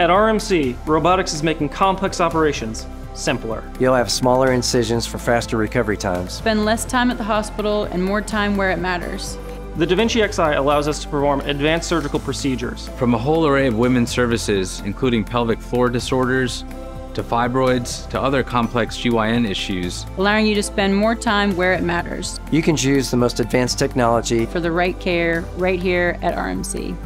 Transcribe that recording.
At RMC, robotics is making complex operations simpler. You'll have smaller incisions for faster recovery times. Spend less time at the hospital and more time where it matters. The Da Vinci Xi allows us to perform advanced surgical procedures. From a whole array of women's services, including pelvic floor disorders, to fibroids, to other complex GYN issues, allowing you to spend more time where it matters. You can choose the most advanced technology for the right care right here at RMC.